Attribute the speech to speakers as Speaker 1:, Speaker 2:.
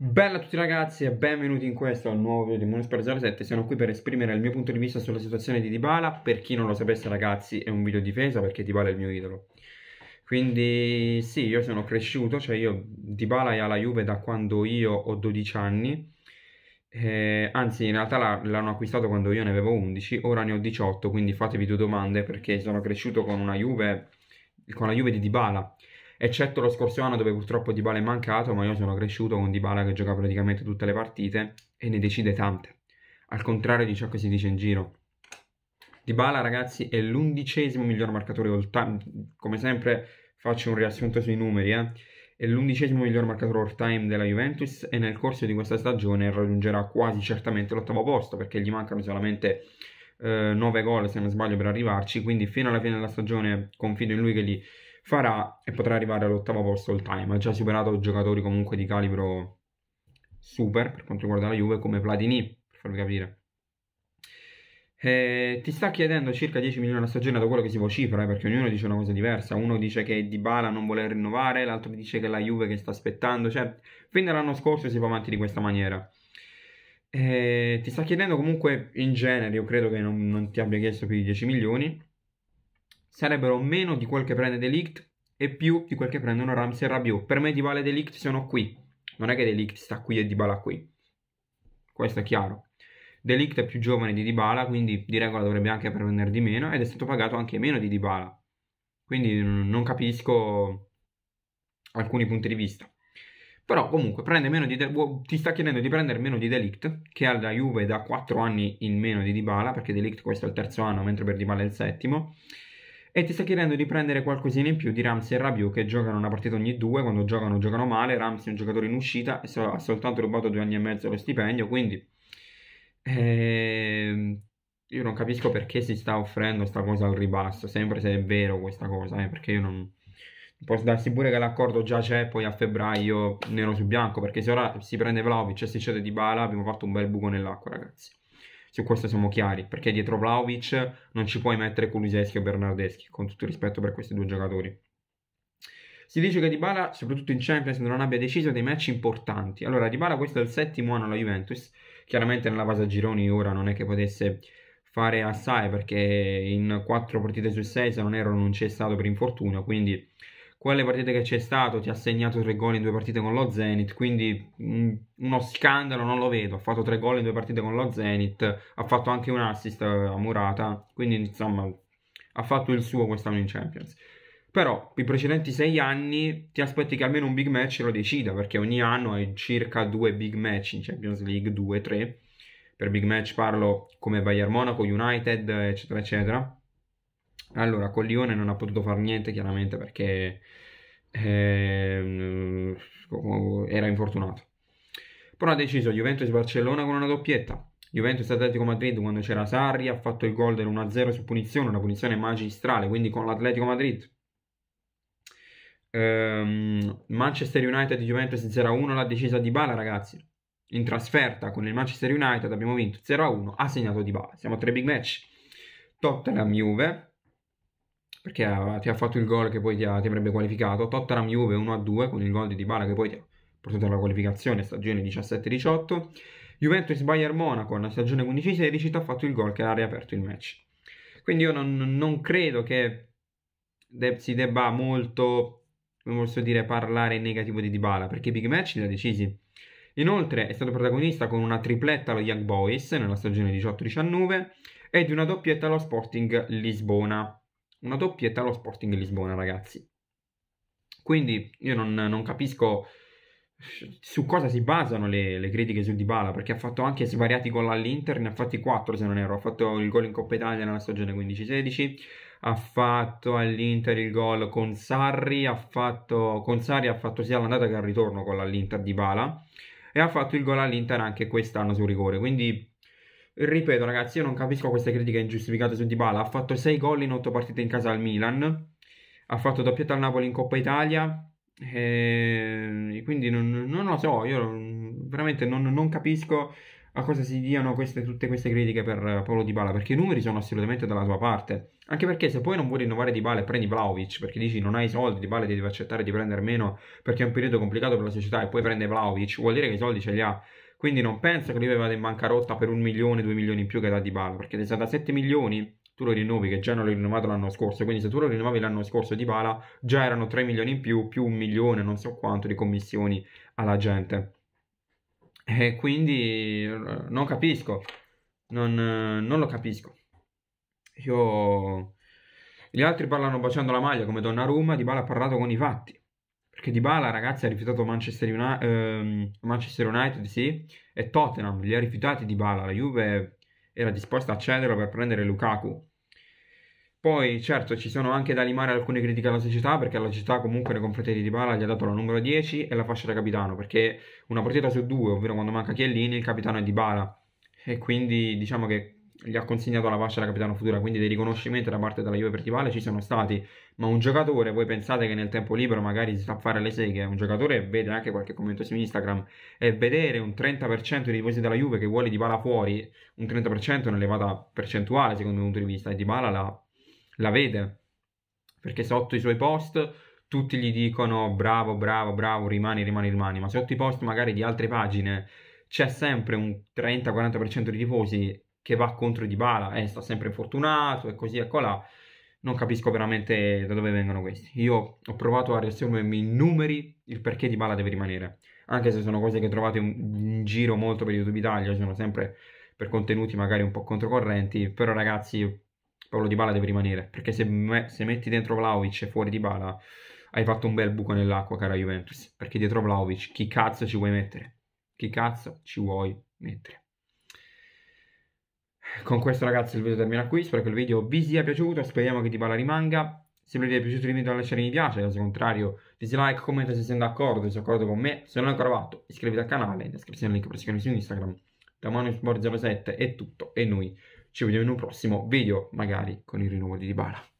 Speaker 1: Bella a tutti ragazzi e benvenuti in questo nuovo video di Monosport 07 Sono qui per esprimere il mio punto di vista sulla situazione di Dybala. Per chi non lo sapesse ragazzi è un video difesa perché Dybala è il mio idolo. Quindi sì, io sono cresciuto, cioè io Dybala è alla Juve da quando io ho 12 anni. Eh, Anzi in realtà l'hanno acquistato quando io ne avevo 11, ora ne ho 18 Quindi fatevi due domande perché sono cresciuto con una Juve, con la Juve di Dybala eccetto lo scorso anno dove purtroppo Dybala è mancato, ma io sono cresciuto con Dybala che gioca praticamente tutte le partite e ne decide tante, al contrario di ciò che si dice in giro. Dybala ragazzi è l'undicesimo miglior marcatore all time, come sempre faccio un riassunto sui numeri, eh? è l'undicesimo miglior marcatore all time della Juventus e nel corso di questa stagione raggiungerà quasi certamente l'ottavo posto perché gli mancano solamente eh, 9 gol se non sbaglio per arrivarci, quindi fino alla fine della stagione confido in lui che li farà e potrà arrivare all'ottavo posto all time. Ha già superato giocatori comunque di calibro super per quanto riguarda la Juve come Platini, per farvi capire. Eh, ti sta chiedendo circa 10 milioni alla stagione da quello che si vocifera, eh, perché ognuno dice una cosa diversa. Uno dice che Dybala non vuole rinnovare, l'altro dice che la Juve che sta aspettando. Cioè, fin dall'anno scorso si va avanti di questa maniera. Eh, ti sta chiedendo comunque in genere, io credo che non, non ti abbia chiesto più di 10 milioni sarebbero meno di quel che prende Delict e più di quel che prendono Ramsey e Rabiot. Per me Dybala e Delict sono qui. Non è che Delict sta qui e Dybala qui. Questo è chiaro. Delict è più giovane di Dybala, quindi di regola dovrebbe anche prendere di meno ed è stato pagato anche meno di Dybala. Quindi non capisco alcuni punti di vista. Però comunque De- ti sta chiedendo di prendere meno di Delict, che ha la Juve da 4 anni in meno di Dybala, perché Delict questo è il terzo anno, mentre per Dybala è il settimo e ti sta chiedendo di prendere qualcosina in più di Ramsey e Rabiot che giocano una partita ogni due, quando giocano giocano male, Ramsey è un giocatore in uscita e ha soltanto rubato due anni e mezzo lo stipendio, quindi eh, io non capisco perché si sta offrendo questa cosa al ribasso, sempre se è vero questa cosa, eh, perché io non... Posso darsi pure che l'accordo già c'è poi a febbraio nero su bianco, perché se ora si prende Vlaovic e si cede di Bala abbiamo fatto un bel buco nell'acqua ragazzi su questo siamo chiari, perché dietro Vlaovic non ci puoi mettere Kuluseschi o Bernardeschi, con tutto il rispetto per questi due giocatori. Si dice che Dybala, soprattutto in Champions, non abbia deciso dei match importanti. Allora, Dybala questo è il settimo anno alla Juventus, chiaramente nella fase a gironi ora non è che potesse fare assai perché in quattro partite su sei se non ero non c'è stato per infortunio, quindi quelle partite che c'è stato ti ha segnato tre gol in due partite con lo Zenit, quindi mh, mm, uno scandalo non lo vedo, ha fatto tre gol in due partite con lo Zenit, ha fatto anche un assist a Murata, quindi insomma ha fatto il suo quest'anno in Champions. Però i precedenti sei anni ti aspetti che almeno un big match lo decida, perché ogni anno hai circa due big match in Champions League, due, tre. Per big match parlo come Bayern Monaco, United, eccetera, eccetera allora, con Lione non ha potuto fare niente chiaramente perché eh, era infortunato. Però ha deciso Juventus-Barcellona con una doppietta. Juventus-Atletico Madrid quando c'era Sarri ha fatto il gol del1-0 su punizione, una punizione magistrale, quindi con l'Atletico Madrid. Um, Manchester United-Juventus 0-1 l'ha decisa Di Bala ragazzi. In trasferta con il Manchester United abbiamo vinto 0-1, ha segnato Di Bala. Siamo a tre big match. Tottenham-Juve perché ti ha fatto il gol che poi ti, ha, ti avrebbe qualificato. Tottenham Juve 1-2 con il gol di Dybala che poi ti ha portato alla qualificazione stagione 17-18. Juventus Bayern Monaco nella stagione 15-16 ti ha fatto il gol che ha riaperto il match. Quindi io non, non credo che de- si debba molto, come posso dire, parlare in negativo di Dybala, perché i big match li ha decisi. Inoltre è stato protagonista con una tripletta allo Young Boys nella stagione 18-19 e di una doppietta allo Sporting Lisbona una doppietta allo Sporting Lisbona, ragazzi. Quindi io non, non capisco su cosa si basano le, le, critiche su Dybala, perché ha fatto anche svariati gol all'Inter, ne ha fatti 4 se non erro, ha fatto il gol in Coppa Italia nella stagione 15-16, ha fatto all'Inter il gol con Sarri, ha fatto, con Sarri ha fatto sia l'andata che il ritorno con l'Inter Dybala, e ha fatto il gol all'Inter anche quest'anno su rigore, quindi Ripeto ragazzi, io non capisco queste critiche ingiustificate su Dybala. Ha fatto 6 gol in 8 partite in casa al Milan. Ha fatto doppietta al Napoli in Coppa Italia. E quindi non, non lo so, io veramente non, non, capisco a cosa si diano queste, tutte queste critiche per Paolo Di Bala, perché i numeri sono assolutamente dalla tua parte. Anche perché se poi non vuoi rinnovare Di Bala e prendi Vlaovic, perché dici non hai i soldi, Di Bala devi accettare di prendere meno perché è un periodo complicato per la società e poi prende Vlaovic, vuol dire che i soldi ce li ha. Quindi non penso che lui vada in bancarotta per un milione, due milioni in più che da Di Bala, perché da 7 milioni tu lo rinnovi che già non l'hai rinnovato l'anno scorso, quindi se tu lo rinnovavi l'anno scorso di Bala già erano 3 milioni in più, più un milione, non so quanto di commissioni alla gente. E quindi eh, non capisco, non, non lo capisco. Io... Gli altri parlano baciando la maglia come Donnarumma, Di Bala ha parlato con i fatti. Perché Di Bala, ragazzi, ha rifiutato Manchester, Uni- ehm, Manchester United, sì, e Tottenham, li ha rifiutati Di Bala. La Juve era disposta a cederlo per prendere Lukaku. Poi, certo, ci sono anche da limare alcune critiche alla società, perché la società comunque nei confronti di Dybala gli ha dato la numero 10 e la fascia da capitano, perché una partita su due, ovvero quando manca Chiellini, il capitano è Dybala. E quindi diciamo che gli ha consegnato la fascia da capitano futura, quindi dei riconoscimenti da parte della Juve per Dybala ci sono stati. Ma un giocatore, voi pensate che nel tempo libero magari si sta a fare le seghe, un giocatore vede anche qualche commento su Instagram, e vedere un 30% dei tifosi della Juve che vuole Dybala fuori, un 30% è un'elevata percentuale secondo il punto di vista, e Dybala la la vede, perché sotto i suoi post tutti gli dicono bravo, bravo, bravo, rimani, rimani, rimani, ma sotto i post magari di altre pagine c'è sempre un 30-40% di tifosi che va contro Di Bala e eh, sta sempre infortunato e così e colà. Non capisco veramente da dove vengono questi. Io ho provato a riassumermi in numeri il perché Di Bala deve rimanere. Anche se sono cose che trovate in giro molto per YouTube Italia, sono sempre per contenuti magari un po' controcorrenti. Però ragazzi, Paolo Di Bala deve rimanere, perché se, me, se metti dentro Vlaovic e fuori Di Bala hai fatto un bel buco nell'acqua, cara Juventus, perché dietro Vlaovic chi cazzo ci vuoi mettere? Chi cazzo ci vuoi mettere? Con questo ragazzi il video termina qui, spero che il video vi sia piaciuto, speriamo che Di Bala rimanga. Se vi è piaciuto il video lasciate mi piace, caso contrario dislike, commenta se siete d'accordo, se siete d'accordo con me. Se non è ancora fatto iscrivetevi al canale, in descrizione link per seguirmi su Instagram. Da Manusport07 è tutto e noi ci vediamo in un prossimo video, magari con il rinnovo di Dybala.